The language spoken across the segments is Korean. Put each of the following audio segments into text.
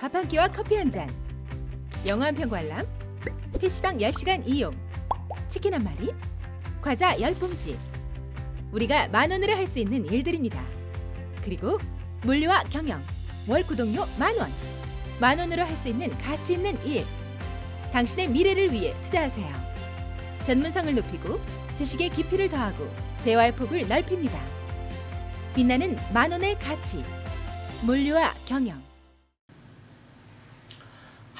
밥 한 끼와 커피 한 잔, 영화 한 편 관람, PC방 10시간 이용, 치킨 한 마리, 과자 10봉지. 우리가 만 원으로 할 수 있는 일들입니다. 그리고 물류와 경영, 월 구독료 만 원. 만 원으로 할 수 있는 가치 있는 일. 당신의 미래를 위해 투자하세요. 전문성을 높이고 지식의 깊이를 더하고 대화의 폭을 넓힙니다. 빛나는 만 원의 가치. 물류와 경영.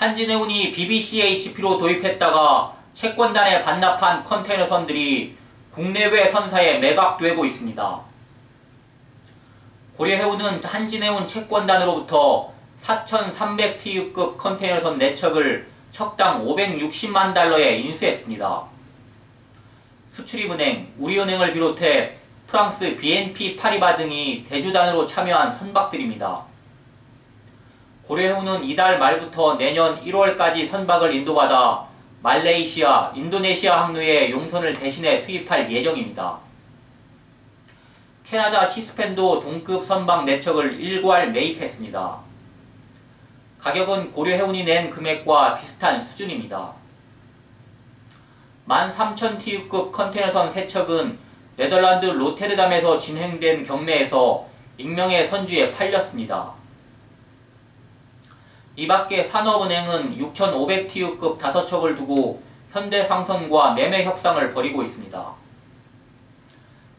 한진해운이 BBCHP로 도입했다가 채권단에 반납한 컨테이너선들이 국내외 선사에 매각되고 있습니다. 고려해운은 한진해운 채권단으로부터 4,300TU급 컨테이너선 4척을 척당 560만 달러에 인수했습니다. 수출입은행, 우리은행을 비롯해 프랑스 BNP 파리바 등이 대주단으로 참여한 선박들입니다. 고려해운은 이달 말부터 내년 1월까지 선박을 인도받아 말레이시아, 인도네시아 항로에 용선을 대신해 투입할 예정입니다. 캐나다 시스펜도 동급 선박 4척을 일괄 매입했습니다. 가격은 고려해운이 낸 금액과 비슷한 수준입니다. 13,000TU급 컨테이너선 3척은 네덜란드 로테르담에서 진행된 경매에서 익명의 선주에 팔렸습니다. 이 밖에 산업은행은 6,500TU급 5척을 두고 현대상선과 매매 협상을 벌이고 있습니다.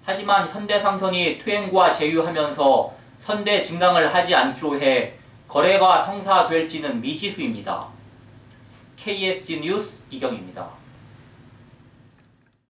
하지만 현대상선이 투행과 제휴하면서 선대 증강을 하지 않기로 해 거래가 성사될지는 미지수입니다. KSG 뉴스 이경입니다.